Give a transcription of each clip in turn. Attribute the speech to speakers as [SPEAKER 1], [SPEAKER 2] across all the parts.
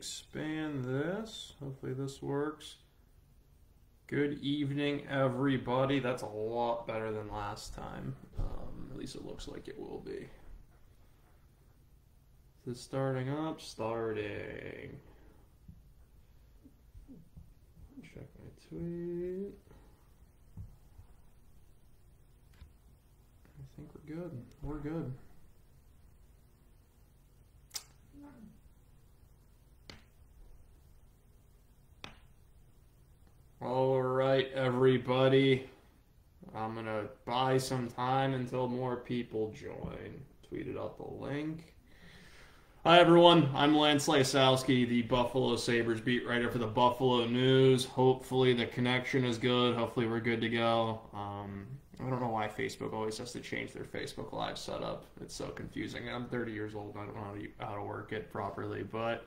[SPEAKER 1] expand this. Hopefully this works. Good evening, everybody. That's a lot better than last time. Um, at least it looks like it will be. Is this starting up? Starting. Check my tweet. I think we're good. We're good. All right, everybody. I'm gonna buy some time until more people join. Tweeted out the link. Hi, everyone. I'm Lance Lysowski, the Buffalo Sabres beat writer for the Buffalo News. Hopefully, the connection is good. Hopefully, we're good to go. Um, I don't know why Facebook always has to change their Facebook Live setup. It's so confusing. I'm 30 years old. I don't know how to, how to work it properly, but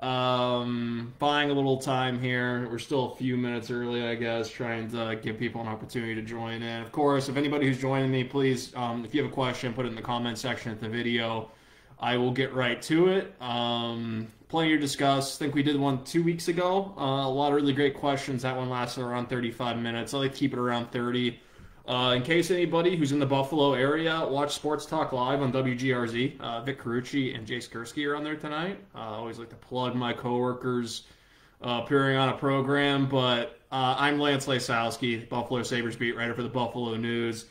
[SPEAKER 1] um, buying a little time here. We're still a few minutes early, I guess, trying to give people an opportunity to join in. Of course, if anybody who's joining me, please, um, if you have a question, put it in the comment section at the video. I will get right to it. Um, plenty to discuss. I think we did one two weeks ago. Uh, a lot of really great questions. That one lasted around 35 minutes. I like to keep it around 30. Uh, in case anybody who's in the Buffalo area, watch Sports Talk Live on WGRZ. Uh, Vic Carucci and Jay Skurski are on there tonight. Uh, I always like to plug my coworkers uh, appearing on a program, but uh, I'm Lance Lysowski, Buffalo Sabres beat writer for the Buffalo News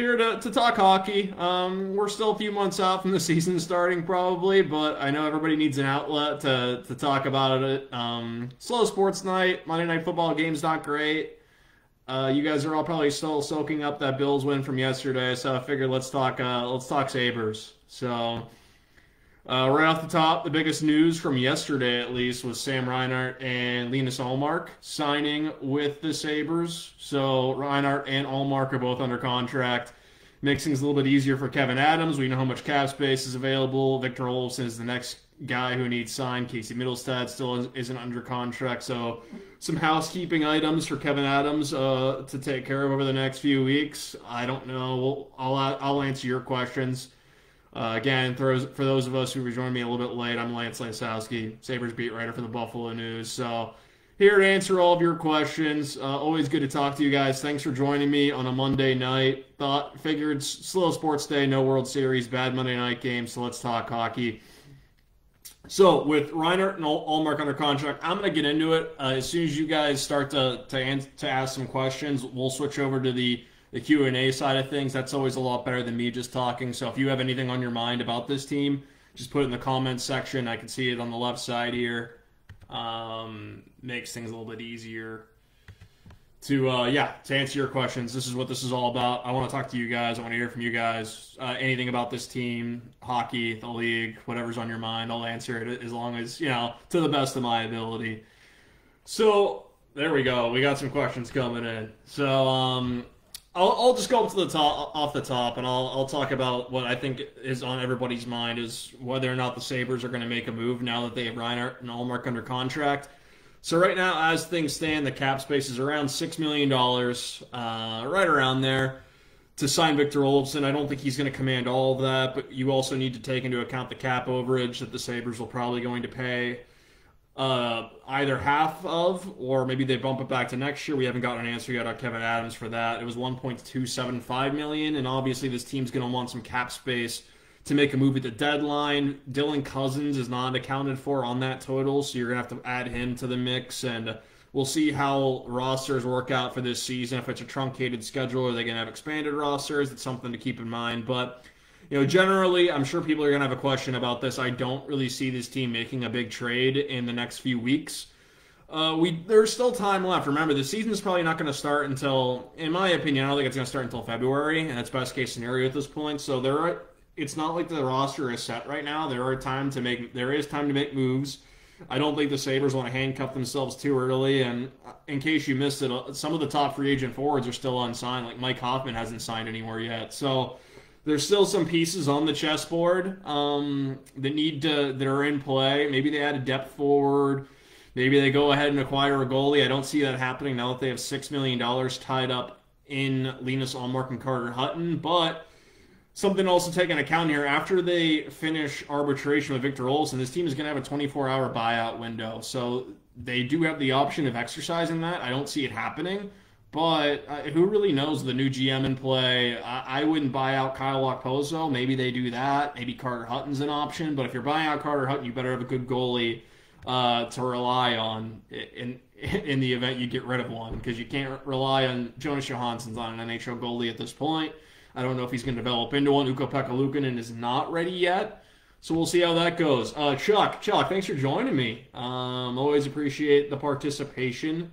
[SPEAKER 1] here to, to talk hockey. Um, we're still a few months out from the season starting, probably, but I know everybody needs an outlet to, to talk about it. Um, slow sports night. Monday Night Football game's not great. Uh, you guys are all probably still soaking up that Bills win from yesterday, so I figured let's talk uh, let's talk Sabres. So uh, right off the top, the biggest news from yesterday, at least, was Sam Reinhart and Linus Ullmark signing with the Sabres. So Reinhart and Ullmark are both under contract. Makes things a little bit easier for Kevyn Adams. We know how much cap space is available. Victor Olofsson is the next guy who needs signed. Casey Mittelstadt still isn't under contract. So some housekeeping items for Kevyn Adams uh, to take care of over the next few weeks. I don't know. I'll, I'll answer your questions. Uh, again, for those, for those of us who rejoined me a little bit late, I'm Lance Lysowski, Sabres beat writer for the Buffalo News. So here to answer all of your questions. Uh, always good to talk to you guys. Thanks for joining me on a Monday night. Thought figured slow sports day, no World Series, bad Monday night game. So let's talk hockey. So with Reinhart and Ullmark under contract, I'm going to get into it. Uh, as soon as you guys start to to, to ask some questions, we'll switch over to the the Q and A side of things. That's always a lot better than me just talking. So if you have anything on your mind about this team, just put it in the comments section. I can see it on the left side here. Um, makes things a little bit easier to uh, yeah to answer your questions. This is what this is all about. I want to talk to you guys. I want to hear from you guys. Uh, anything about this team, hockey, the league, whatever's on your mind, I'll answer it as long as you know to the best of my ability. So there we go. We got some questions coming in. So um, I'll, I'll just go up to the top off the top, and I'll I'll talk about what I think is on everybody's mind is whether or not the Sabres are going to make a move now that they have Reinhart and Ullmark under contract. So right now, as things stand, the cap space is around six million dollars, uh, right around there, to sign Victor Olofsson. I don't think he's going to command all of that, but you also need to take into account the cap overage that the Sabres will probably going to pay. Uh, either half of, or maybe they bump it back to next year. We haven't gotten an answer yet on Kevyn Adams for that. It was 1.275 million, and obviously this team's going to want some cap space to make a move at the deadline. Dylan Cozens is not accounted for on that total, so you're going to have to add him to the mix. And we'll see how rosters work out for this season. If it's a truncated schedule, are they going to have expanded rosters? It's something to keep in mind. But, you know, generally, I'm sure people are going to have a question about this. I don't really see this team making a big trade in the next few weeks. Uh, we there's still time left. Remember, the season's probably not going to start until, in my opinion, I don't think it's going to start until February, and that's best case scenario at this point. So there are it's not like the roster is set right now. There are time to make there is time to make moves. I don't think the Sabres want to handcuff themselves too early. And in case you missed it, uh, some of the top free agent forwards are still unsigned. Like Mike Hoffman hasn't signed anywhere yet. So there's still some pieces on the chessboard um, that need to that are in play. Maybe they add a depth forward. Maybe they go ahead and acquire a goalie. I don't see that happening now that they have six million dollars tied up in Linus Ullmark and Carter Hutton, but something else to take into account here. After they finish arbitration with Victor Olofsson, this team is going to have a 24 hour buyout window. So they do have the option of exercising that. I don't see it happening. But uh, who really knows the new GM in play? I, I wouldn't buy out Kyle Okposo. Maybe they do that. Maybe Carter Hutton's an option. But if you're buying out Carter Hutton, you better have a good goalie uh, to rely on in in the event you get rid of one because you can't rely on Jonas Johansson's on an NHL goalie at this point. I don't know if he's going to develop into one. Ukko-Pekka Luukkonen is not ready yet. So we'll see how that goes. Uh, Chuck, Chuck, thanks for joining me. Um, always appreciate the participation.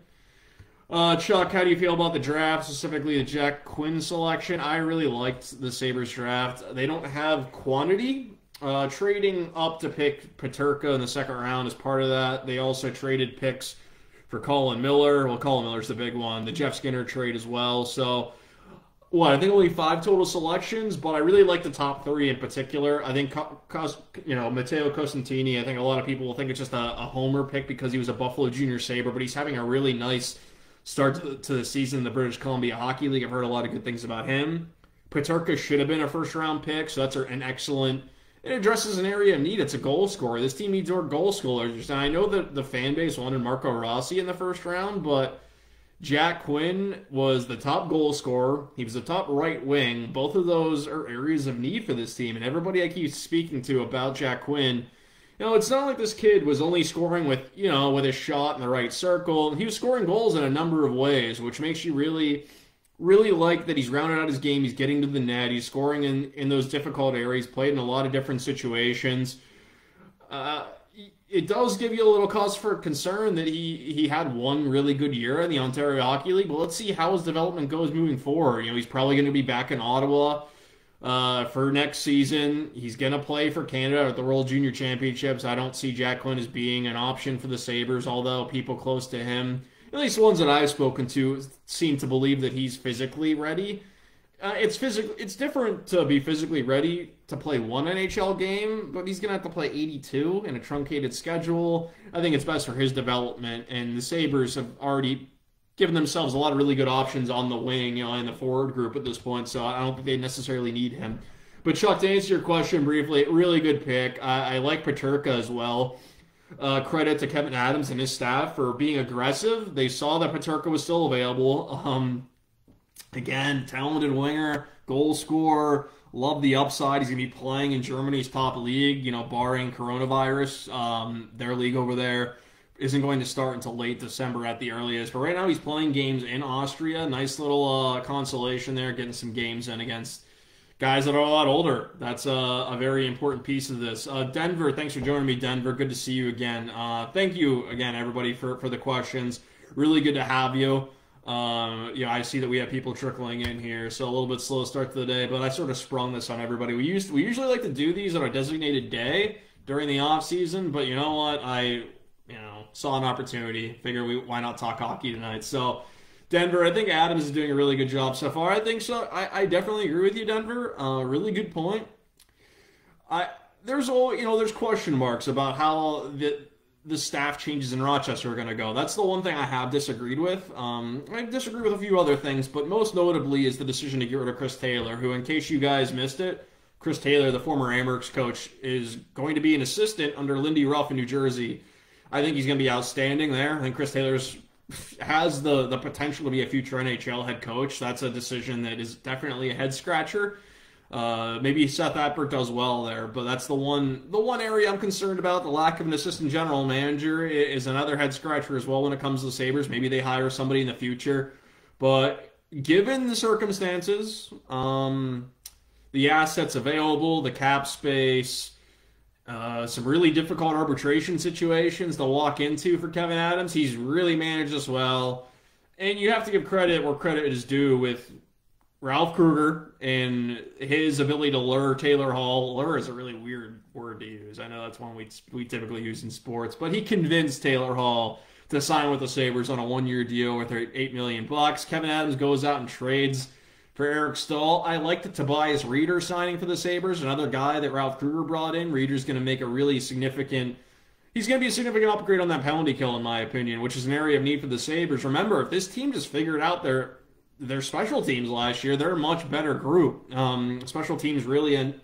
[SPEAKER 1] Uh, Chuck, how do you feel about the draft, specifically the Jack Quinn selection? I really liked the Sabres draft. They don't have quantity. Uh, trading up to pick Peterka in the second round is part of that. They also traded picks for Colin Miller. Well, Colin Miller's the big one. The Jeff Skinner trade as well. So what I think only five total selections, but I really like the top three in particular. I think you know Matteo Costantini. I think a lot of people will think it's just a, a, homer pick because he was a Buffalo Junior Sabre, but he's having a really nice start to the, to the season in the British Columbia Hockey League. I've heard a lot of good things about him. Peterka should have been a first round pick, so that's an excellent. It addresses an area of need. It's a goal scorer. This team needs more goal scorers. And I know that the fan base wanted Marco Rossi in the first round, but Jack Quinn was the top goal scorer. He was the top right wing. Both of those are areas of need for this team. And everybody I keep speaking to about Jack Quinn, you know, it's not like this kid was only scoring with, you know, with a shot in the right circle. He was scoring goals in a number of ways, which makes you really, really like that he's rounded out his game. He's getting to the net. He's scoring in, in those difficult areas, played in a lot of different situations. Uh, it does give you a little cause for concern that he he had one really good year in the Ontario Hockey League. But let's see how his development goes moving forward. You know, he's probably going to be back in Ottawa uh, for next season. He's going to play for Canada at the World Junior Championships. I don't see Jack Quinn as being an option for the Sabres, although people close to him, at least the ones that I've spoken to, seem to believe that he's physically ready. Uh, it's physical. It's different to be physically ready to play one NHL game, but he's gonna have to play 82 in a truncated schedule. I think it's best for his development, and the Sabres have already given themselves a lot of really good options on the wing, you know, in the forward group at this point. So I don't think they necessarily need him. But Chuck, to answer your question briefly, really good pick. I, I like Peterka as well. Uh, credit to Kevyn Adams and his staff for being aggressive. They saw that Peterka was still available. Um, Again, talented winger, goal scorer. Love the upside. He's going to be playing in Germany's top league, you know, barring coronavirus. Um, their league over there isn't going to start until late December at the earliest. But right now he's playing games in Austria. Nice little uh, consolation there, getting some games in against guys that are a lot older. That's a, a very important piece of this. Uh, Denver, thanks for joining me, Denver. Good to see you again. Uh, thank you again, everybody, for, for the questions. Really good to have you. Um, you know, I see that we have people trickling in here, so a little bit slow start to the day, but I sort of sprung this on everybody. We used we usually like to do these on a designated day during the off season, but you know what? I you know saw an opportunity. Figure we why not talk hockey tonight? So. Denver, I think Adams is doing a really good job so far. I think so. I, I definitely agree with you, Denver. Uh, really good point. I there's all you know there's question marks about how the the staff changes in Rochester are going to go. That's the one thing I have disagreed with. Um, I disagree with a few other things, but most notably is the decision to get rid of Chris Taylor, who, in case you guys missed it, Chris Taylor, the former Amerks coach, is going to be an assistant under Lindy Ruff in New Jersey. I think he's going to be outstanding there. I think Chris Taylor's has the the potential to be a future NHL head coach. That's a decision that is definitely a head scratcher. Uh, maybe Seth Appert does well there, but that's the one the one area I'm concerned about. The lack of an assistant general manager is another head scratcher as well when it comes to the Sabres. Maybe they hire somebody in the future, but given the circumstances, um, the assets available, the cap space, uh, some really difficult arbitration situations to walk into for Kevyn Adams, he's really managed this well. And you have to give credit where credit is due with Ralph Krueger and his ability to lure Taylor Hall. Lure is a really weird word to use. I know that's one we we typically use in sports, but he convinced Taylor Hall to sign with the Sabres on a one-year deal worth eight million bucks. Kevin Adams goes out and trades for Eric Staal. I like the Tobias Rieder signing for the Sabres, another guy that Ralph Krueger brought in. Rieder's going to make a really significant. He's going to be a significant upgrade on that penalty kill, in my opinion, which is an area of need for the Sabres. Remember, if this team just figured out their their special teams last year. They're a much better group. Um, special teams really and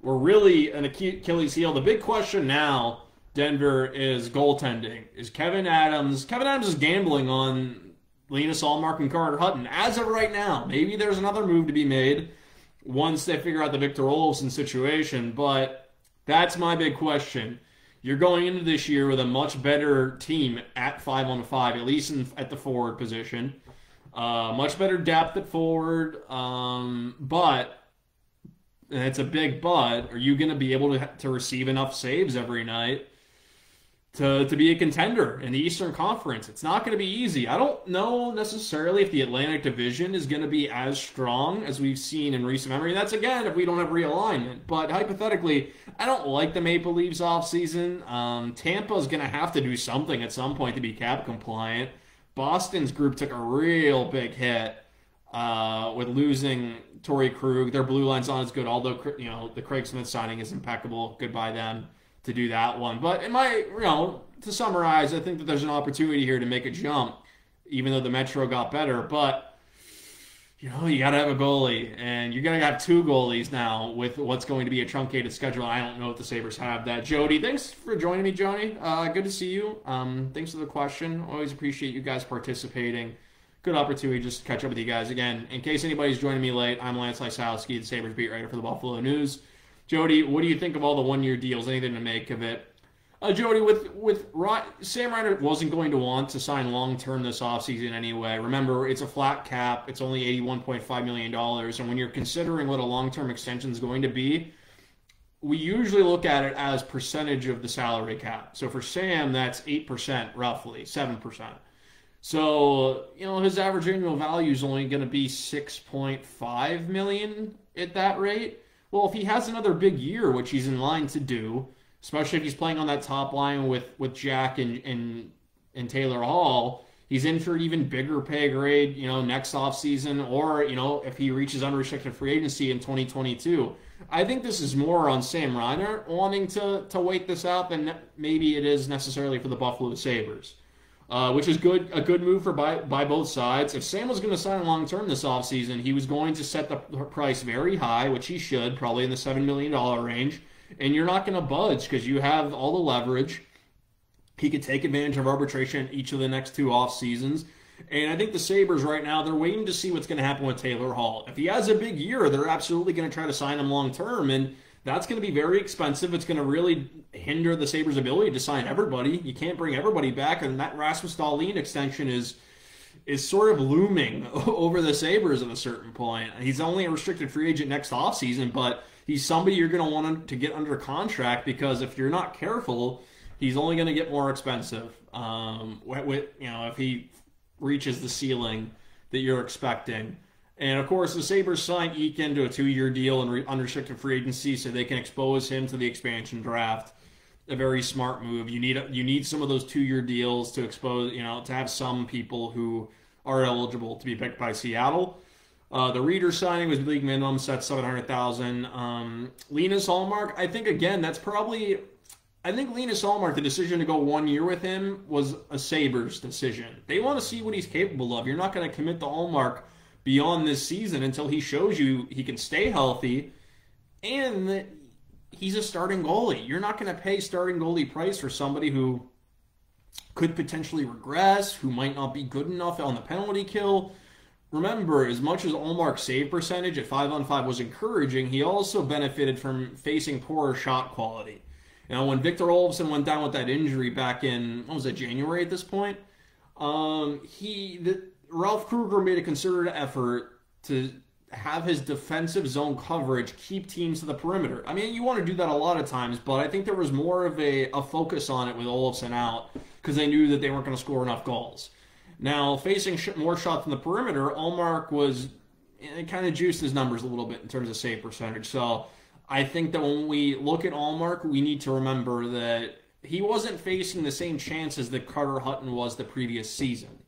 [SPEAKER 1] were really an Achilles heel. The big question now, Denver, is goaltending. Is Kevyn Adams? Kevyn Adams is gambling on Linus Ullmark and Carter Hutton as of right now. Maybe there's another move to be made once they figure out the Victor Olofsson situation, but that's my big question. You're going into this year with a much better team at five on five, at least in, at the forward position. Uh, much better depth at forward, um, but and it's a big but. Are you going to be able to to receive enough saves every night to to be a contender in the Eastern Conference? It's not going to be easy. I don't know necessarily if the Atlantic Division is going to be as strong as we've seen in recent memory. That's again if we don't have realignment. But hypothetically, I don't like the Maple Leafs off season. Um, Tampa is going to have to do something at some point to be cap compliant. Boston's group took a real big hit uh, with losing Torey Krug. Their blue line's not as good, although you know the Craig Smith signing is impeccable. Goodbye them to do that one. But in my you know to summarize, I think that there's an opportunity here to make a jump, even though the Metro got better. But you know, you got to have a goalie, and you're going to have two goalies now with what's going to be a truncated schedule. I don't know if the Sabres have that. Jody, thanks for joining me, Jody. Uh, good to see you. Um, thanks for the question. Always appreciate you guys participating. Good opportunity just to catch up with you guys again. In case anybody's joining me late, I'm Lance Lysowski, the Sabres beat writer for the Buffalo News. Jody, what do you think of all the one year deals? Anything to make of it? Uh, Jody, with with Sam Reinhart wasn't going to want to sign long term this offseason anyway. Remember, it's a flat cap. It's only eighty one point five million dollars, and when you're considering what a long term extension is going to be, we usually look at it as percentage of the salary cap. So for Sam, that's eight percent, roughly seven percent. So you know his average annual value is only going to be six point five million at that rate. Well, if he has another big year, which he's in line to do especially if he's playing on that top line with with Jack and and and Taylor Hall. He's in for an even bigger pay grade, you know, next off season, or you know, if he reaches unrestricted free agency in 2022. I think this is more on Sam Reinhart wanting to to wait this out than maybe it is necessarily for the Buffalo Sabres. Uh, which is good a good move for by, by both sides. If Sam was going to sign long term this offseason, he was going to set the price very high, which he should, probably in the $7 million range and you're not going to budge because you have all the leverage. He could take advantage of arbitration each of the next two off seasons. And I think the Sabres right now, they're waiting to see what's going to happen with Taylor Hall. If he has a big year, they're absolutely going to try to sign him long term. And that's going to be very expensive. It's going to really hinder the Sabres' ability to sign everybody. You can't bring everybody back. And that Rasmus Dahlin extension is is sort of looming over the Sabres at a certain point. He's only a restricted free agent next offseason, but he's somebody you're going to want to get under contract because if you're not careful, he's only going to get more expensive. Um, with, you know, if he reaches the ceiling that you're expecting. And of course, the Sabres signed Eakin to a two-year deal in unrestricted free agency, so they can expose him to the expansion draft. A very smart move. You need you need some of those two-year deals to expose, you know, to have some people who are eligible to be picked by Seattle. Uh, the Rieder signing was league minimum, set seven hundred thousand. Um, Linus Ullmark, I think again, that's probably. I think Linus Ullmark, the decision to go one year with him was a Sabres decision. They want to see what he's capable of. You're not going to commit to Ullmark beyond this season until he shows you he can stay healthy and he's a starting goalie. You're not going to pay starting goalie price for somebody who could potentially regress, who might not be good enough on the penalty kill remember, as much as Ullmark's save percentage at 5 on 5 was encouraging, he also benefited from facing poorer shot quality. Know, when Victor Olofsson went down with that injury back in, what was it, January at this point? Um, he, the, Ralph Krueger made a concerted effort to have his defensive zone coverage keep teams to the perimeter. I mean, you want to do that a lot of times, but I think there was more of a, a focus on it with Olofsson out because they knew that they weren't going to score enough goals. Now, facing sh- more shots in the perimeter, Ullmark was it kind of juiced his numbers a little bit in terms of save percentage. So I think that when we look at Ullmark, we need to remember that he wasn't facing the same chances that Carter Hutton was the previous season.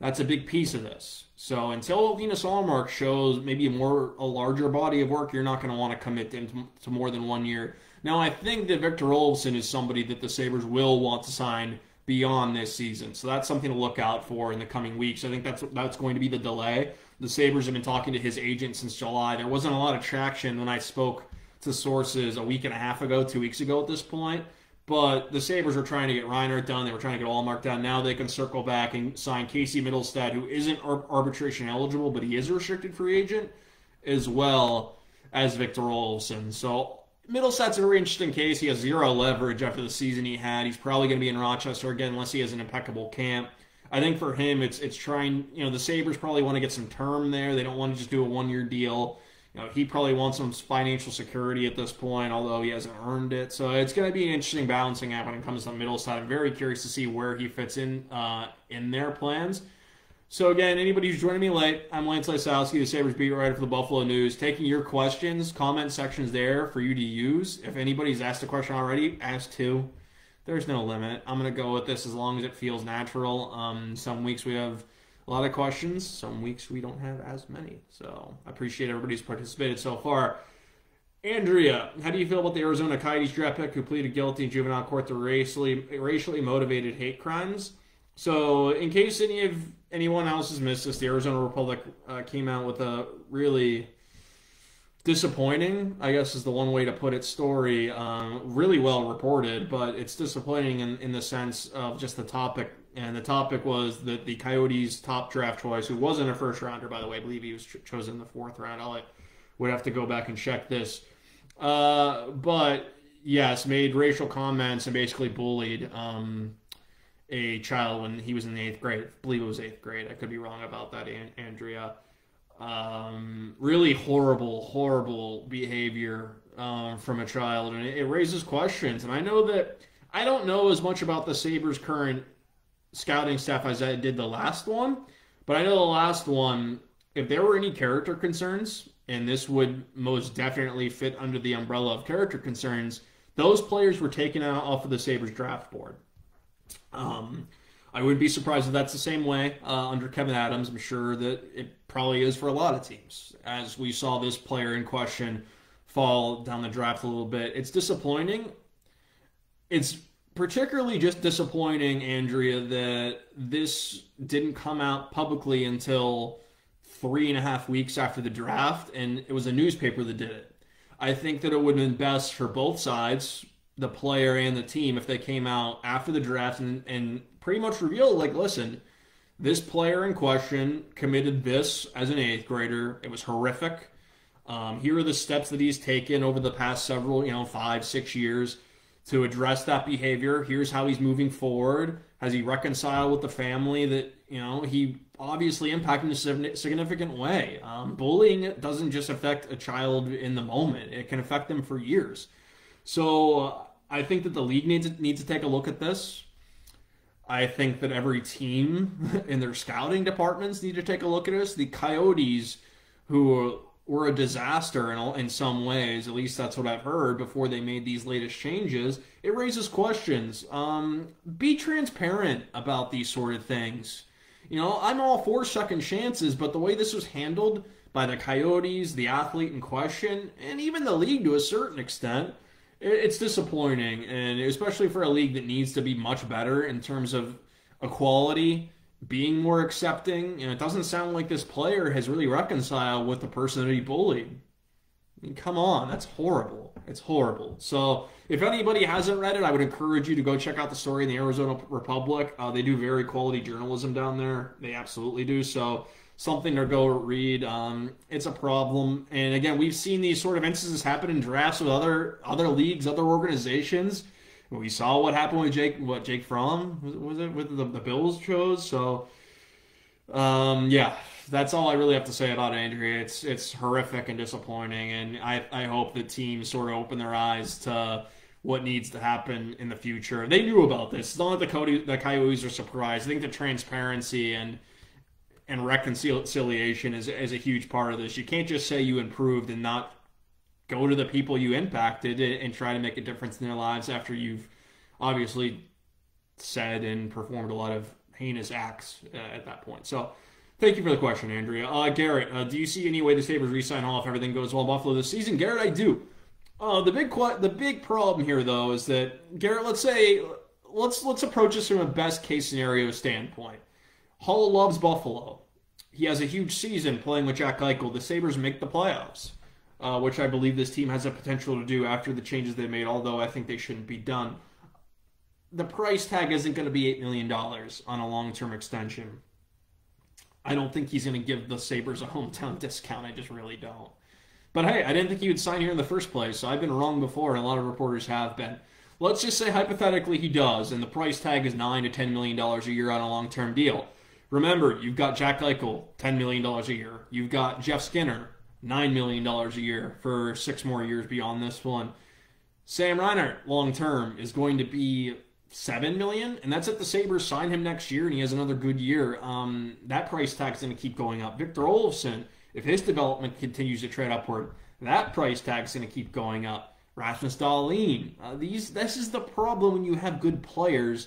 [SPEAKER 1] That's a big piece of this. So until Linus Ullmark shows maybe a more a larger body of work, you're not going to want to commit to, to more than one year. Now I think that Victor Olofsson is somebody that the Sabres will want to sign beyond this season. So that's something to look out for in the coming weeks. I think that's that's going to be the delay. The Sabres have been talking to his agent since July. There wasn't a lot of traction when I spoke to sources a week and a half ago, two weeks ago at this point. But the Sabres were trying to get Reinhart done. They were trying to get Ullmark done. Now they can circle back and sign Casey Mittelstadt, who isn't arbitration eligible, but he is a restricted free agent, as well as Victor Olofsson. So Mittelstadt's a very interesting case. He has zero leverage after the season he had. He's probably going to be in Rochester again unless he has an impeccable camp. I think for him, it's it's trying. You know, the Sabres probably want to get some term there. They don't want to just do a one year deal. You know, he probably wants some financial security at this point, although he hasn't earned it. So it's going to be an interesting balancing act when it comes to Mittelstadt. I'm very curious to see where he fits in uh, in their plans. So again, anybody who's joining me late, I'm Lance Lysowski, the Sabres beat writer for the Buffalo News. Taking your questions, comment sections there for you to use. If anybody's asked a question already, ask two. There's no limit. I'm gonna go with this as long as it feels natural. Um, some weeks we have a lot of questions. Some weeks we don't have as many. So I appreciate everybody's participated so far. Andrea, how do you feel about the Arizona Coyotes draft pick who pleaded guilty in juvenile court to racially racially motivated hate crimes? So, in case any of anyone else has missed this, the Arizona Republic uh, came out with a really disappointing, I guess is the one way to put it, story. Um, really well reported, but it's disappointing in, in the sense of just the topic. And the topic was that the Coyotes' top draft choice, who wasn't a first rounder, by the way, I believe he was ch- chosen in the fourth round. I would have to go back and check this. Uh, but yes, made racial comments and basically bullied. Um, a child when he was in the eighth grade. I believe it was eighth grade. I could be wrong about that, Andrea. Um, really horrible, horrible behavior um, from a child, and it, it raises questions. And I know that I don't know as much about the Sabres' current scouting staff as I did the last one, but I know the last one. If there were any character concerns, and this would most definitely fit under the umbrella of character concerns, those players were taken out off of the Sabres draft board. Um, I wouldn't be surprised if that's the same way uh, under Kevyn Adams. I'm sure that it probably is for a lot of teams. As we saw this player in question fall down the draft a little bit, it's disappointing. It's particularly just disappointing, Andrea, that this didn't come out publicly until three and a half weeks after the draft, and it was a newspaper that did it. I think that it would have been best for both sides, the player and the team if they came out after the draft and, and pretty much revealed like listen this player in question committed this as an eighth grader. It was horrific. Um, here are the steps that he's taken over the past several you know five six years to address that behavior. Here's how he's moving forward. Has he reconciled with the family that you know he obviously impacted in a significant way? Um, bullying doesn't just affect a child in the moment. It can affect them for years so I think that the league needs to, needs to take a look at this. I think that every team in their scouting departments need to take a look at this. The Coyotes, who were a disaster in, in some ways, at least that's what I've heard before they made these latest changes, it raises questions. Um, be transparent about these sort of things. You know, I'm all for second chances, but the way this was handled by the Coyotes, the athlete in question, and even the league to a certain extent, it's disappointing, and especially for a league that needs to be much better in terms of equality, being more accepting. And it doesn't sound like this player has really reconciled with the person that he bullied. I mean, come on, that's horrible. It's horrible. So, if anybody hasn't read it, I would encourage you to go check out the story in the Arizona Republic. Uh, they do very quality journalism down there. They absolutely do. So, something to go read. Um, it's a problem, and again, we've seen these sort of instances happen in drafts with other other leagues, other organizations. We saw what happened with Jake, what Jake Fromm was, it with the, the Bills chose. So, um, yeah, that's all I really have to say about Andrea. It's it's horrific and disappointing, and I I hope the teams sort of open their eyes to what needs to happen in the future. They knew about this. It's not that the Cody the Coyotes are surprised. I think the transparency and and reconciliation is, is a huge part of this. You can't just say you improved and not go to the people you impacted and try to make a difference in their lives after you've obviously said and performed a lot of heinous acts uh, at that point. So, thank you for the question, Andrea. Uh, Garrett, uh, do you see any way the Sabres re-sign Hall if everything goes well Buffalo this season? Garrett, I do. Uh, the big the big problem here, though, is that Garrett. Let's say let's let's approach this from a best case scenario standpoint. Hall loves Buffalo. He has a huge season playing with Jack Eichel. The Sabres make the playoffs, uh, which I believe this team has a potential to do after the changes they made, although I think they shouldn't be done. The price tag isn't going to be $8 million on a long term extension. I don't think he's going to give the Sabres a hometown discount. I just really don't. But hey, I didn't think he would sign here in the first place, so I've been wrong before, and a lot of reporters have been. Let's just say hypothetically he does, and the price tag is nine to ten million dollars a year on a long-term deal. Remember, you've got Jack Eichel, ten million dollars a year. You've got Jeff Skinner, nine million dollars a year for six more years beyond this one. Sam Reinhart, long term, is going to be seven million, and that's if the Sabres sign him next year and he has another good year. Um, that price tag is going to keep going up. Victor Olofsson, if his development continues to trend upward, that price tag is going to keep going up. Rasmus Dahlin, uh, these this is the problem when you have good players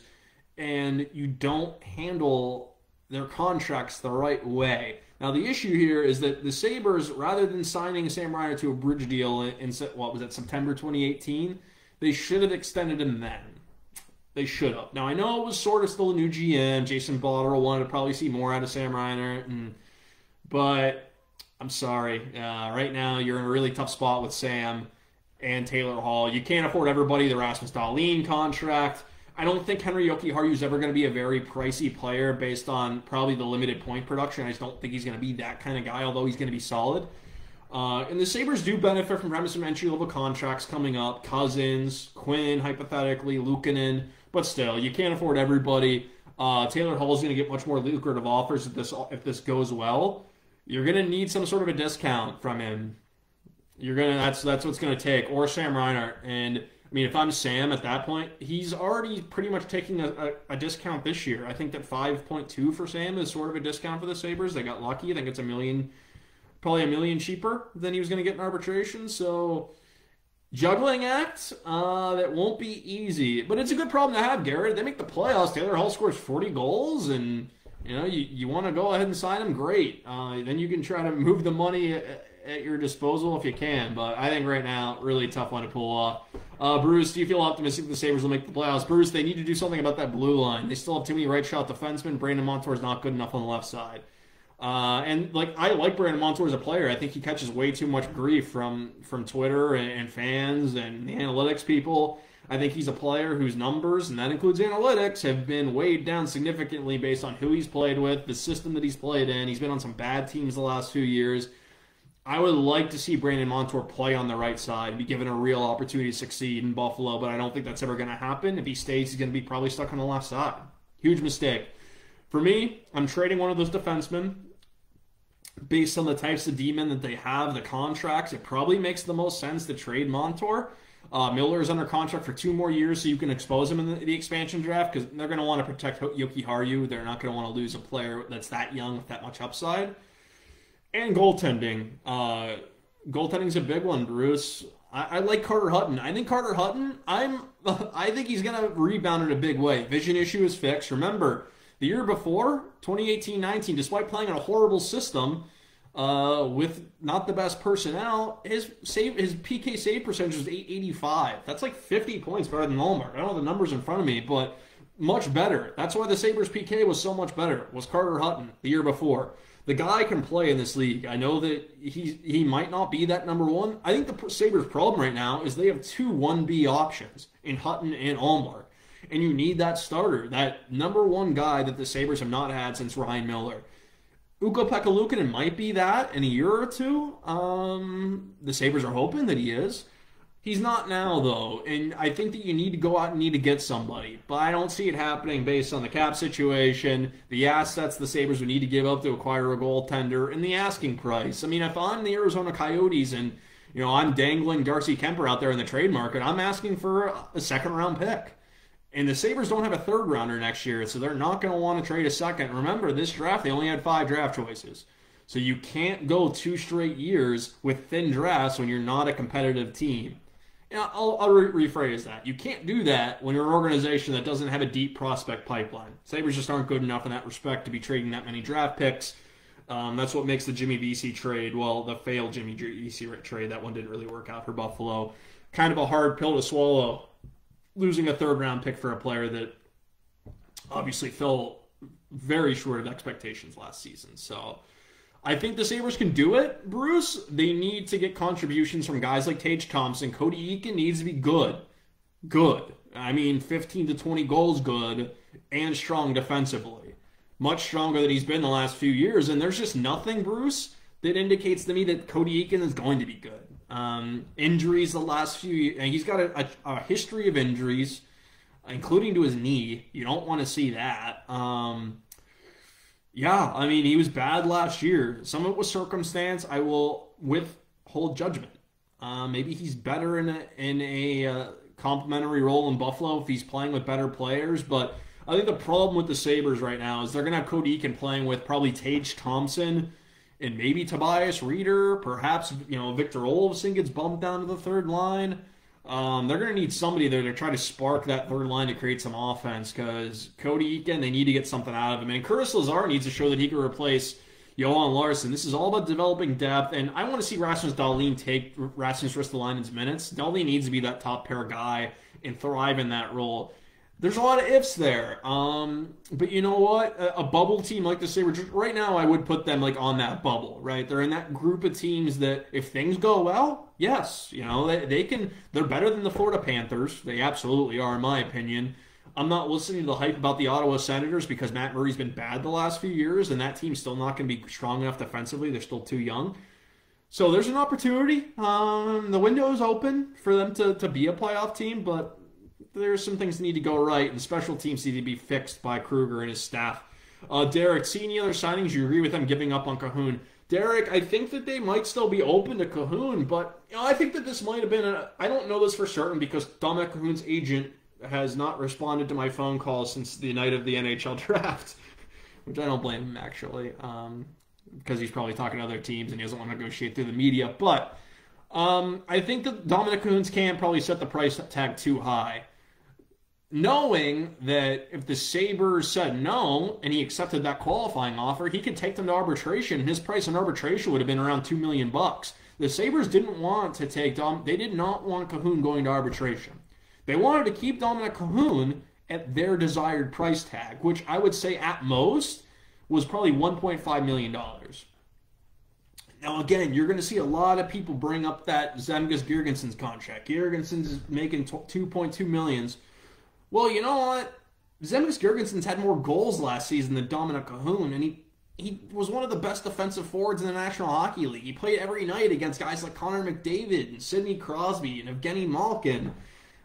[SPEAKER 1] and you don't handle their contracts the right way. Now the issue here is that the Sabres, rather than signing Sam Reinhart to a bridge deal in, what was it September 2018, they should have extended him then. They should have. Now I know it was sort of still a new GM. Jason Botterill wanted to probably see more out of Sam Reinhart, and, but I'm sorry. Uh, right now you're in a really tough spot with Sam and Taylor Hall. You can't afford everybody the Rasmus Dahlin contract. I don't think Henri Jokiharju is ever going to be a very pricey player based on probably the limited point production. I just don't think he's going to be that kind of guy, although he's going to be solid. Uh, and the Sabres do benefit from having some entry level contracts coming up. Cozens, Quinn, hypothetically, Luukkonen. But still, you can't afford everybody. Uh, Taylor Hall is going to get much more lucrative offers if this if this goes well. You're going to need some sort of a discount from him. You're gonna that's that's what's going to take, or Sam Reinhart. And I mean, if I'm Sam at that point, he's already pretty much taking a, a, a discount this year. I think that 5.2 for Sam is sort of a discount for the Sabres. They got lucky. I think it's a million, probably a million cheaper than he was going to get in arbitration. So juggling act uh, that won't be easy, but it's a good problem to have, Garrett. They make the playoffs. Taylor Hall scores 40 goals, and you know you, you want to go ahead and sign him. Great. Uh, then you can try to move the money at, at, your disposal if you can. But I think right now, really tough one to pull off. Uh, Bruce, do you feel optimistic the Sabres will make the playoffs? Bruce, they need to do something about that blue line. They still have too many right shot defensemen. Brandon Montour is not good enough on the left side. Uh, and like I like Brandon Montour as a player. I think he catches way too much grief from from Twitter and, and fans and the analytics people. I think he's a player whose numbers, and that includes analytics, have been weighed down significantly based on who he's played with, the system that he's played in. He's been on some bad teams the last few years. I would like to see Brandon Montour play on the right side, be given a real opportunity to succeed in Buffalo, but I don't think that's ever going to happen. If he stays, he's going to be probably stuck on the left side. Huge mistake. For me, I'm trading one of those defensemen based on the types of demon that they have, the contracts, it probably makes the most sense to trade Montour. Uh, Miller is under contract for two more years, so you can expose him in the, the expansion draft because they're going to want to protect Jokiharju. They're not going to want to lose a player that's that young with that much upside. And goaltending. Uh, goaltending's a big one, Bruce. I, I, like Carter Hutton. I think Carter Hutton. I'm. I think he's to rebound in a big way. Vision issue is fixed. Remember, the year before, 2018-19, despite playing in a horrible system uh, with not the best personnel, his save his PK save percentage was 885. That's like 50 points better than Ullmark. I don't have the numbers in front of me, but much better. That's why the Sabres PK was so much better. Was Carter Hutton the year before? The guy can play in this league. I know that he he might not be that number one. I think the Sabres' problem right now is they have two 1B options in Hutton and Ullmark and you need that starter, that number one guy that the Sabres have not had since Ryan Miller. Ukko-Pekka might be that in a year or two. Um, the Sabres are hoping that he is. He's not now, though, and I think that you need to go out and need to get somebody. But I don't see it happening based on the cap situation, the assets the Sabres would need to give up to acquire a goaltender, and the asking price. I mean, if I'm the Arizona Coyotes and you know I'm dangling Darcy Kuemper out there in the trade market, I'm asking for a second round pick. And the Sabres don't have a third rounder next year, so they're not going to want to trade a second. Remember, this draft, they only had five draft choices. So you can't go two straight years with thin drafts when you're not a competitive team. I'll, I'll re- rephrase that. You can't do that when you're an organization that doesn't have a deep prospect pipeline. Sabres just aren't good enough in that respect to be trading that many draft picks. Um, that's what makes the Jimmy Vesey trade, well, the failed Jimmy Vesey trade, that one didn't really work out for Buffalo. Kind of a hard pill to swallow losing a third round pick for a player that obviously fell very short of expectations last season. So I think the Sabres can do it, Bruce. They need to get contributions from guys like Tage Thompson. Cody Eakin needs to be good. Good. I mean, 15 to 20 goals good and strong defensively. Much stronger than he's been the last few years. And there's just nothing, Bruce, that indicates to me that Cody Eakin is going to be good. Um, injuries the last few years, and he's got a, a, a, history of injuries, including to his knee. You don't want to see that. Um, yeah, I mean, he was bad last year. Some of it was circumstance. I will withhold judgment. Uh, maybe he's better in a in a uh, role in Buffalo if he's playing with better players. But I think the problem with the Sabres right now is they're going to have Cody Eakin playing with probably Tage Thompson and maybe Tobias Rieder. Perhaps you know Victor Olofsson gets bumped down to the third line. Um, they're going to need somebody there to try to spark that third line to create some offense because Cody Eakin, they need to get something out of him. And Curtis Lazar needs to show that he can replace Johan Larsson. This is all about developing depth, and I want to see Rasmus Dahlin take Rasmus Ristolainen's minutes. Dahlin needs to be that top pair guy and thrive in that role there's a lot of ifs there. Um, but you know what? A, a, bubble team like the Sabres, right now, I would put them like on that bubble, right? They're in that group of teams that if things go well, yes, you know, they, they can, they're better than the Florida Panthers. They absolutely are, in my opinion. I'm not listening to the hype about the Ottawa Senators because Matt Murray's been bad the last few years, and that team's still not going to be strong enough defensively. They're still too young. So there's an opportunity. Um, the window is open for them to, to be a playoff team, but there's some things that need to go right, and special teams need to be fixed by Krueger and his staff. Uh, Derek, see any other signings? You agree with them giving up on Kahun? Derek, I think that they might still be open to Kahun, but you know, I think that this might have been a. I don't know this for certain because Dominic Kahun's agent has not responded to my phone call since the night of the NHL draft, which I don't blame him actually, um, because he's probably talking to other teams and he doesn't want to negotiate through the media. But um, I think that Dominic Kahun's camp probably set the price tag too high knowing that if the Sabres said no and he accepted that qualifying offer, he could take them to arbitration. His price in arbitration would have been around two million bucks. The Sabres didn't want to take Dom. They did not want Kahun going to arbitration. They wanted to keep Dominic Kahun at their desired price tag, which I would say at most was probably 1.5 million dollars. Now, again, you're going to see a lot of people bring up that Zemgus Girgensons contract. Girgensons is making 2.2 millions well, you know what? Zemgus Girgensons had more goals last season than Dominic Kahun, and he he was one of the best defensive forwards in the National Hockey League. He played every night against guys like Connor McDavid and Sidney Crosby and Evgeny Malkin.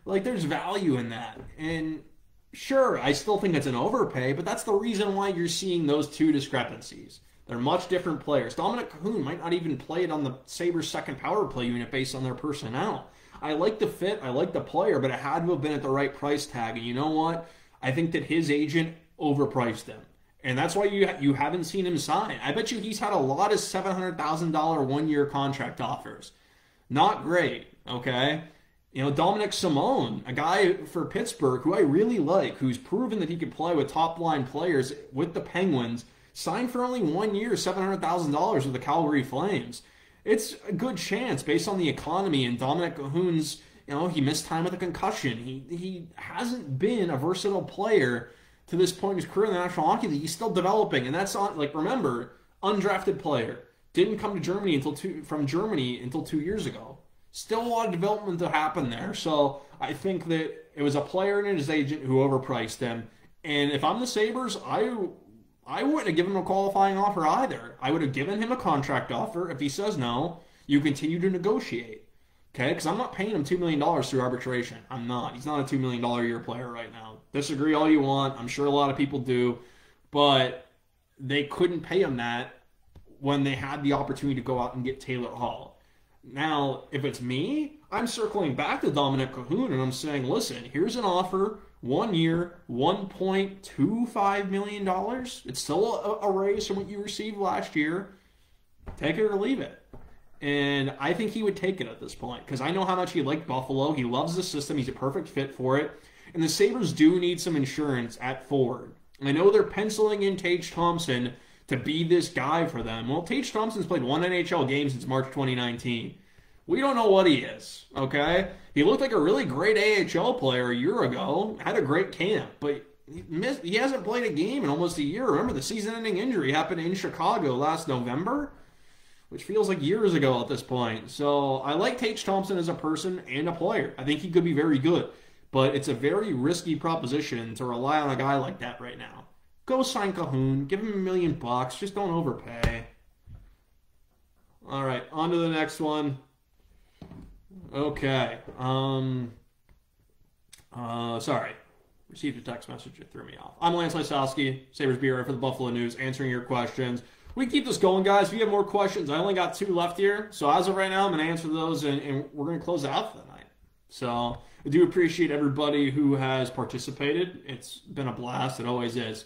[SPEAKER 1] Like, there's value in that. And sure, I still think it's an overpay, but that's the reason why you're seeing those two discrepancies. They're much different players. Dominic Kahun might not even play it on the Sabres' second power play unit based on their personnel. I like the fit, I like the player, but it had to have been at the right price tag. And you know what? I think that his agent overpriced him. And that's why you you haven't seen him sign. I bet you he's had a lot of seven hundred thousand dollar one year contract offers. Not great, okay. You know Dominik Simon, a guy for Pittsburgh who I really like, who's proven that he can play with top line players with the Penguins, signed for only one year, seven hundred thousand dollars with the Calgary Flames it's a good chance based on the economy and Dominic Kahun's, you know, he missed time with a concussion. He he hasn't been a versatile player to this point in his career in the National Hockey League. He's still developing, and that's on like remember, undrafted player. Didn't come to Germany until two from Germany until two years ago. Still a lot of development to happen there. So I think that it was a player and his agent who overpriced him. And if I'm the Sabres, I I wouldn't have given him a qualifying offer either. I would have given him a contract offer. If he says no, you continue to negotiate. Okay? Because I'm not paying him $2 million through arbitration. I'm not. He's not a $2 million a year player right now. Disagree all you want. I'm sure a lot of people do. But they couldn't pay him that when they had the opportunity to go out and get Taylor Hall. Now, if it's me, I'm circling back to Dominic Kahun and I'm saying, listen, here's an offer one year, $1.25 million. It's still a, a raise from what you received last year. Take it or leave it. And I think he would take it at this point because I know how much he liked Buffalo. He loves the system. He's a perfect fit for it. And the Sabres do need some insurance at forward. I know they're penciling in Tage Thompson to be this guy for them. Well, Tage Thompson's played one NHL game since March 2019. We don't know what he is, okay? He looked like a really great AHL player a year ago, had a great camp, but he, missed, he hasn't played a game in almost a year. Remember, the season ending injury happened in Chicago last November, which feels like years ago at this point. So I like Tage Thompson as a person and a player. I think he could be very good, but it's a very risky proposition to rely on a guy like that right now. Go sign Kahun, give him a million bucks, just don't overpay. All right, on to the next one. Okay. Um. Uh. Sorry. Received a text message that threw me off. I'm Lance Lysowski, Sabres Bureau for the Buffalo News, answering your questions. We keep this going, guys. If you have more questions, I only got two left here. So as of right now, I'm going to answer those, and, and we're going to close it out for the night. So I do appreciate everybody who has participated. It's been a blast. It always is.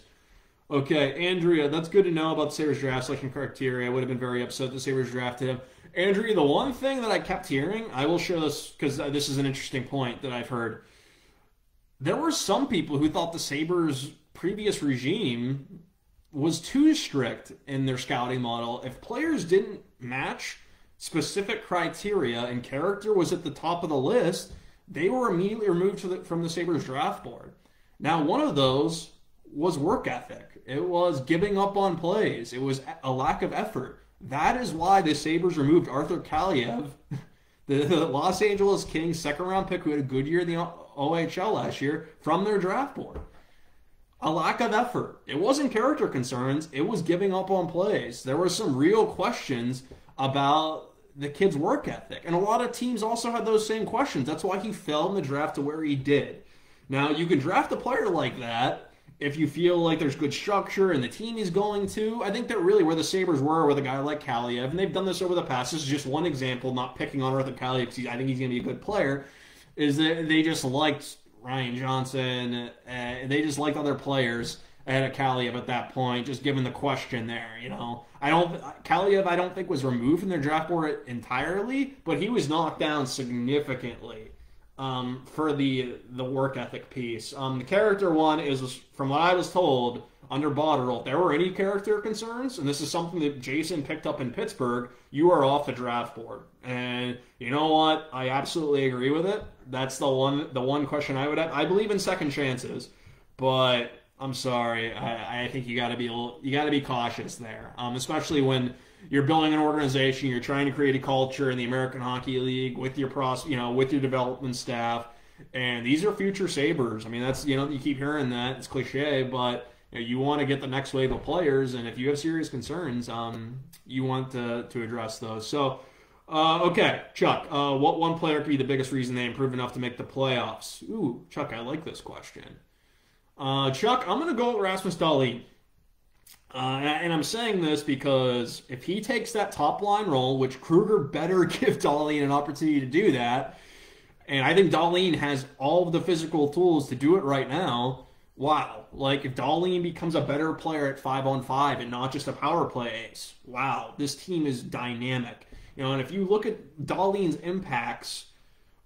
[SPEAKER 1] Okay, Andrea, that's good to know about the Sabres draft selection criteria. I would have been very upset the Sabres drafted him. Andrea, the one thing that I kept hearing, I will share this because uh, this is an interesting point that I've heard. There were some people who thought the Sabres' previous regime was too strict in their scouting model. If players didn't match specific criteria and character was at the top of the list, they were immediately removed the, from the Sabres draft board. Now, one of those was work ethic. It was giving up on plays. It was a lack of effort. That is why the Sabres removed Arthur Kaliyev, the, Los Angeles Kings second round pick who had a good year in the OHL last year, from their draft board. A lack of effort. It wasn't character concerns, it was giving up on plays. There were some real questions about the kid's work ethic. And a lot of teams also had those same questions. That's why he fell in the draft to where he did. Now, you can draft a player like that if you feel like there's good structure and the team is going to, I think that really where the Sabres were with a guy like Kaliyev, and they've done this over the past, this is just one example, not picking on Arthur Kaliyev because I think he's going to be a good player, is that they just liked Ryan Johnson, uh, they just liked other players ahead of Kaliyev at that point, just given the question there, you know. I don't, Kaliyev I don't think was removed from their draft board entirely, but he was knocked down significantly um, for the the work ethic piece. Um, the character one is, from what I was told, under Botterill, if there were any character concerns, and this is something that Jason picked up in Pittsburgh, you are off the draft board. And you know what? I absolutely agree with it. That's the one the one question I would have. I believe in second chances, but I'm sorry. I, I think you got to be you got to be cautious there, um, especially when you're building an organization, you're trying to create a culture in the American Hockey League with your pros, you know, with your development staff. And these are future Sabres. I mean, that's, you know, you keep hearing that. It's cliche, but you, know, you want to get the next wave of players. And if you have serious concerns, um, you want to, to address those. So, uh, okay, Chuck, uh, what one player could be the biggest reason they improved enough to make the playoffs? Ooh, Chuck, I like this question. Uh, Chuck, I'm going to go with Rasmus Dahlin. Uh, and I'm saying this because if he takes that top line role, which Krueger better give Dahlin an opportunity to do that, and I think Dahlin has all of the physical tools to do it right now. Wow, like if Dahlin becomes a better player at five on five and not just a power play ace, wow, this team is dynamic. You know, and if you look at Dahlin's impacts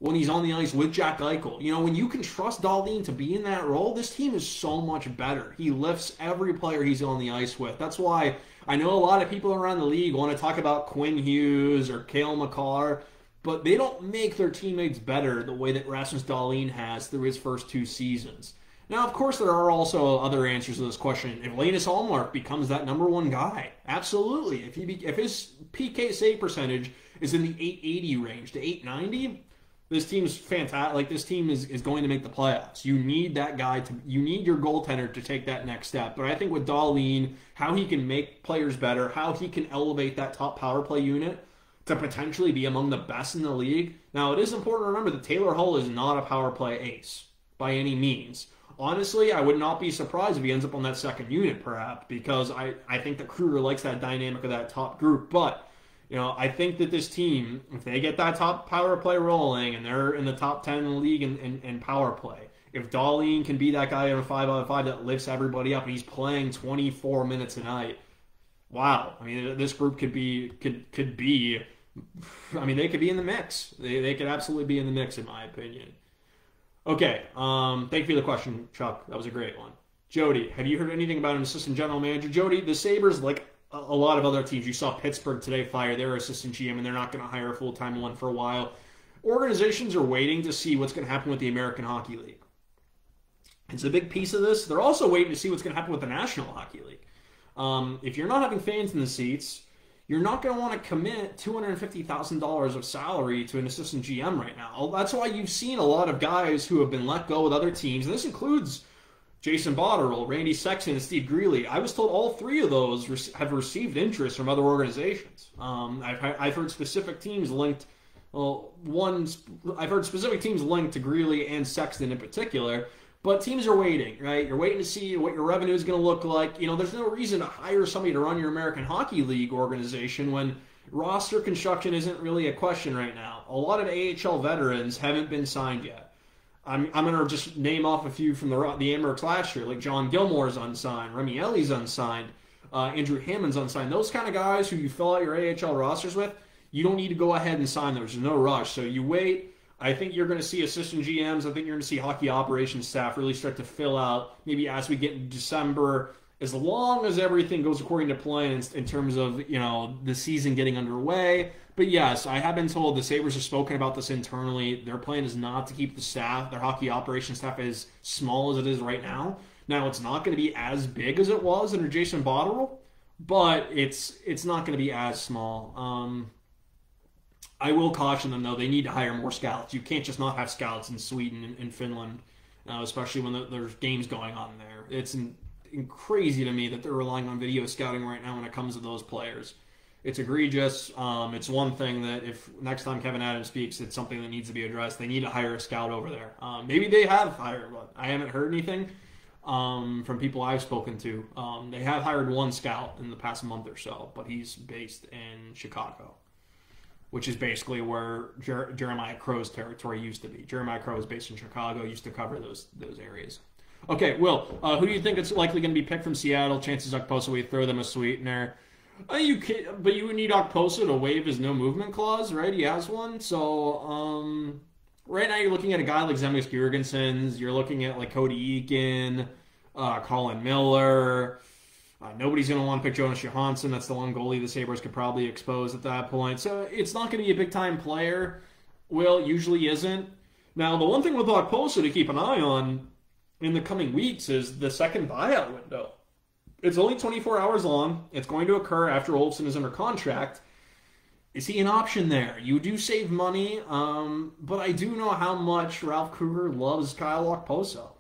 [SPEAKER 1] when he's on the ice with Jack Eichel. You know, when you can trust Dahlin to be in that role, this team is so much better. He lifts every player he's on the ice with. That's why I know a lot of people around the league want to talk about Quinn Hughes or Cale Makar, but they don't make their teammates better the way that Rasmus Dahlin has through his first two seasons. Now, of course, there are also other answers to this question. If Linus Ullmark becomes that number one guy, absolutely. If he be, if his PK save percentage is in the 880 range to 890, this team's fantastic. Like this team is, is going to make the playoffs. You need that guy to. You need your goaltender to take that next step. But I think with Dahlin, how he can make players better, how he can elevate that top power play unit to potentially be among the best in the league. Now it is important to remember that Taylor Hall is not a power play ace by any means. Honestly, I would not be surprised if he ends up on that second unit, perhaps, because I, I think that Krueger likes that dynamic of that top group. But you know, I think that this team, if they get that top power play rolling and they're in the top 10 in the league in, in, in power play, if Dahlin can be that guy in a 5 on 5 that lifts everybody up and he's playing 24 minutes a night, wow. I mean, this group could be, could, could be, I mean, they could be in the mix. They, they could absolutely be in the mix, in my opinion. Okay, um, thank you for the question, Chuck. That was a great one. Jody, have you heard anything about an assistant general manager? Jody, the Sabres, like a, lot of other teams. You saw Pittsburgh today fire their assistant GM, and they're not going to hire a full time one for a while. Organizations are waiting to see what's going to happen with the American Hockey League. It's a big piece of this. They're also waiting to see what's going to happen with the National Hockey League. Um, if you're not having fans in the seats, you're not going to want to commit $250,000 of salary to an assistant GM right now. That's why you've seen a lot of guys who have been let go with other teams, and this includes Jason Botterill, Randy Sexton, and Steve Greeley. I was told all three of those have received interest from other organizations. Um, I've, I've heard specific teams linked. Well, one I've heard specific teams linked to Greeley and Sexton in particular. But teams are waiting, right? You're waiting to see what your revenue is going to look like. You know, there's no reason to hire somebody to run your American Hockey League organization when roster construction isn't really a question right now. A lot of AHL veterans haven't been signed yet. I'm, I'm going to just name off a few from the the Amerks last year, like John Gilmour's unsigned, Remi Elie's unsigned, uh, Andrew Hammond's unsigned. Those kind of guys who you fill out your AHL rosters with, you don't need to go ahead and sign them. There's no rush. So you wait. I think you're going to see assistant GMs. I think you're going to see hockey operations staff really start to fill out maybe as we get in December, as long as everything goes according to plan in terms of you know the season getting underway. But yes, I have been told the Sabres have spoken about this internally. Their plan is not to keep the staff, their hockey operations staff, as small as it is right now. Now, it's not going to be as big as it was under Jason Botterill, but it's it's not going to be as small. Um, I will caution them though; they need to hire more scouts. You can't just not have scouts in Sweden and, and Finland, uh, especially when the, there's games going on there. It's in, in crazy to me that they're relying on video scouting right now when it comes to those players it's egregious. Um, it's one thing that if next time Kevyn Adams speaks, it's something that needs to be addressed. They need to hire a scout over there. Um, maybe they have hired one. I haven't heard anything um, from people I've spoken to. Um, they have hired one scout in the past month or so, but he's based in Chicago, which is basically where Jer- Jeremiah Crow's territory used to be. Jeremiah Crow is based in Chicago, used to cover those those areas. Okay, Will, uh, who do you think it's likely going to be picked from Seattle? Chances are Okposo, we throw them a sweetener. Uh, you can, but you would need Okposo to waive his no movement clause, right? He has one. So, um, right now you're looking at a guy like Zemgus Girgensons. You're looking at like Cody Eakin, uh, Colin Miller. Uh, nobody's going to want to pick Jonas Johansson. That's the one goalie the Sabres could probably expose at that point. So it's not going to be a big time player. Will usually isn't. Now, the one thing with Okposo to keep an eye on in the coming weeks is the second buyout window. It's only 24 hours long. It's going to occur after Olofsson is under contract. Is he an option there? You do save money, um, but I do know how much Ralph Krueger loves Kyle Okposo.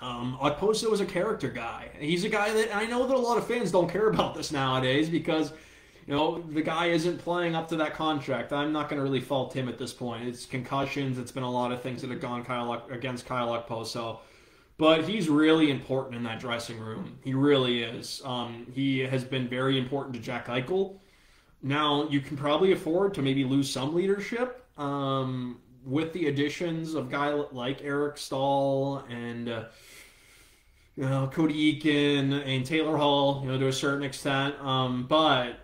[SPEAKER 1] Um, Okposo is a character guy. He's a guy that I know that a lot of fans don't care about this nowadays because you know the guy isn't playing up to that contract. I'm not going to really fault him at this point. It's concussions. It's been a lot of things that have gone Kyle against Kyle Okposo but he's really important in that dressing room. He really is. Um, he has been very important to Jack Eichel. Now you can probably afford to maybe lose some leadership um, with the additions of guy like Eric Staal and uh, you know Cody Eakin and Taylor Hall, you know to a certain extent. Um, but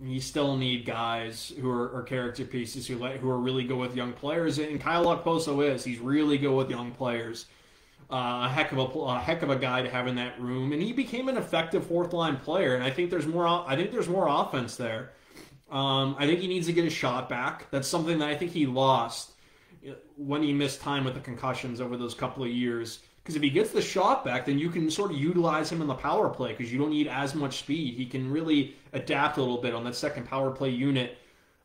[SPEAKER 1] you still need guys who are, are, character pieces who who are really good with young players. And Kyle Okposo is. He's really good with young players uh, a heck of a, a, heck of a guy to have in that room, and he became an effective fourth line player. And I think there's more. I think there's more offense there. Um, I think he needs to get his shot back. That's something that I think he lost when he missed time with the concussions over those couple of years. Because if he gets the shot back, then you can sort of utilize him in the power play because you don't need as much speed. He can really adapt a little bit on that second power play unit.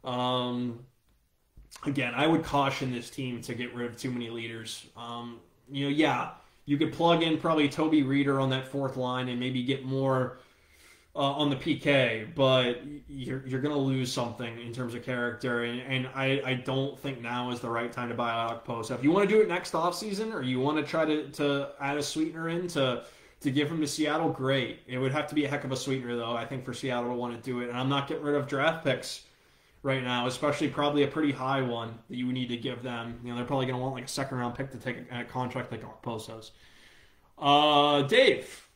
[SPEAKER 1] Um, again, I would caution this team to get rid of too many leaders. Um, you know, yeah, you could plug in probably Toby Rieder on that fourth line and maybe get more uh, on the PK, but you're, you're going to lose something in terms of character. And, and I, I don't think now is the right time to buy out Post. If you want to do it next offseason or you want to try to, to add a sweetener in to, to give him to Seattle, great. It would have to be a heck of a sweetener, though, I think, for Seattle to want to do it. And I'm not getting rid of draft picks right now, especially probably a pretty high one that you need to give them. You know, they're probably going to want like a second round pick to take a, a contract like Posos. Uh, Dave.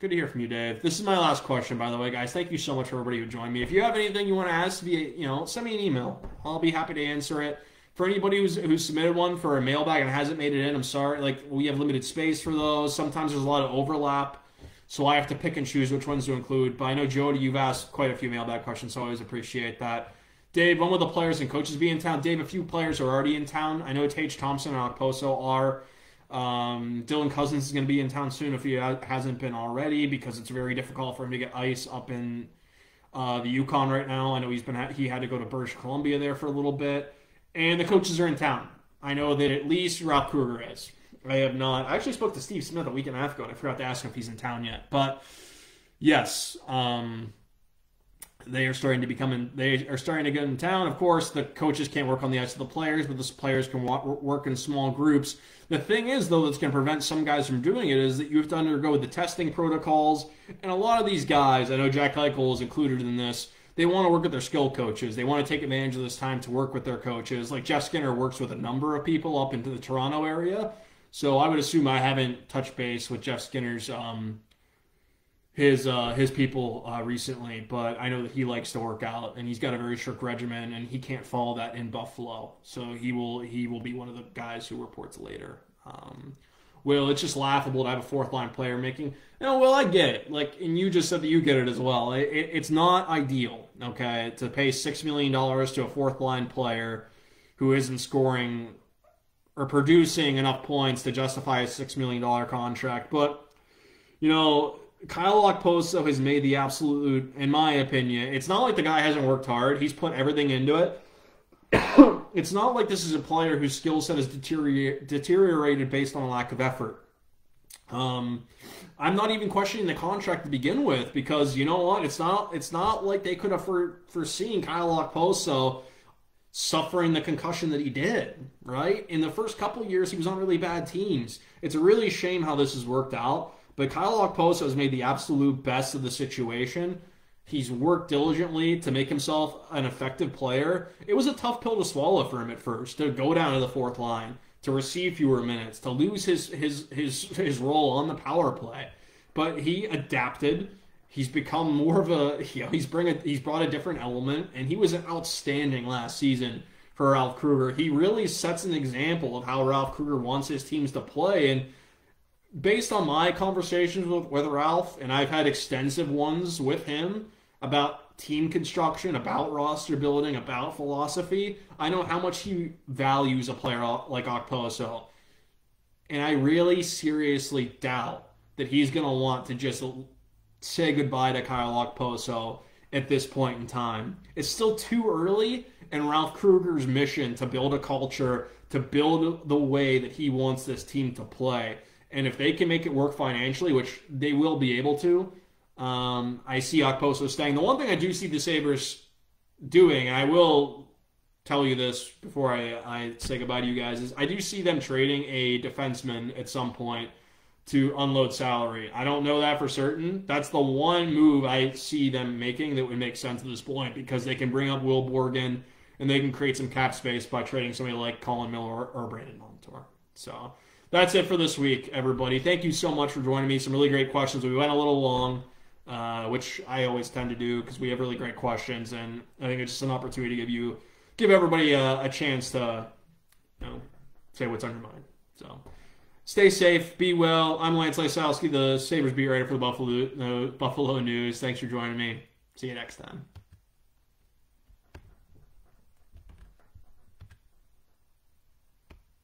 [SPEAKER 1] Good to hear from you, Dave. This is my last question, by the way, guys. Thank you so much for everybody who joined me. If you have anything you want to ask, via, you know, send me an email. I'll be happy to answer it. For anybody who's who's submitted one for a mailbag and hasn't made it in, I'm sorry. Like we have limited space for those. Sometimes there's a lot of overlap. So I have to pick and choose which ones to include. But I know Jody, you've asked quite a few mailbag questions, so I always appreciate that. Dave, when will the players and coaches be in town? Dave, a few players are already in town. I know Tage Thompson and Okposo are. Um, Dylan Cozens is going to be in town soon if he hasn't been already because it's very difficult for him to get ice up in uh, the Yukon right now. I know he's been he had to go to British Columbia there for a little bit, and the coaches are in town. I know that at least Ralph Krueger is. I have not. I actually spoke to Steve Smith a week and a half ago, and I forgot to ask him if he's in town yet. But yes, um, they are starting to become they are starting to get in town. Of course, the coaches can't work on the ice with the players, but the players can work in small groups. The thing is, though, that's going to prevent some guys from doing it is that you have to undergo the testing protocols. And a lot of these guys, I know Jack Eichel is included in this, they want to work with their skill coaches. They want to take advantage of this time to work with their coaches. Like Jeff Skinner works with a number of people up into the Toronto area. So I would assume I haven't touched base with Jeff Skinner's um, his uh, his people uh, recently, but I know that he likes to work out and he's got a very strict regimen and he can't follow that in Buffalo. So he will he will be one of the guys who reports later. Um, Will, it's just laughable to have a fourth line player making. No, well, I get it. Like, and you just said that you get it as well. It, it, it's not ideal, okay, to pay six million dollars to a fourth line player who isn't scoring or producing enough points to justify a six million dollar contract. But you know, Kyle Okposo has made the absolute, in my opinion, it's not like the guy hasn't worked hard. He's put everything into it. it's not like this is a player whose skill set has deteriorated based on a lack of effort. Um, I'm not even questioning the contract to begin with because you know what? It's not. It's not like they could have for, foreseen Kyle Okposo suffering the concussion that he did. Right in the first couple years, he was on really bad teams. It's a really shame how this has worked out. But Kyle Okposo has made the absolute best of the situation. He's worked diligently to make himself an effective player. It was a tough pill to swallow for him at first to go down to the fourth line, to receive fewer minutes, to lose his his his his role on the power play. But he adapted. He's become more of a you know, he's bring a, he's brought a different element, and he was outstanding last season for Ralph Krueger. He really sets an example of how Ralph Krueger wants his teams to play, and based on my conversations with, with Ralph, and I've had extensive ones with him about team construction, about roster building, about philosophy, I know how much he values a player like Okposo. And I really seriously doubt that he's going to want to just say goodbye to Kyle Okposo at this point in time. It's still too early, and Ralph Krueger's mission to build a culture, to build the way that he wants this team to play and if they can make it work financially, which they will be able to, um, I see Okposo staying. The one thing I do see the Sabres doing, and I will tell you this before I, I say goodbye to you guys, is I do see them trading a defenseman at some point to unload salary. I don't know that for certain. That's the one move I see them making that would make sense at this point because they can bring up Will Borgen and they can create some cap space by trading somebody like Colin Miller or, Brandon Montour. So that's it for this week, everybody. Thank you so much for joining me. Some really great questions. We went a little long, uh, which I always tend to do because we have really great questions, and I think it's just an opportunity to give you, give everybody a, a chance to, you know, say what's on your mind. So, stay safe, be well. I'm Lance Lysowski, the Sabres beat writer for the Buffalo Buffalo News. Thanks for joining me. See you next time.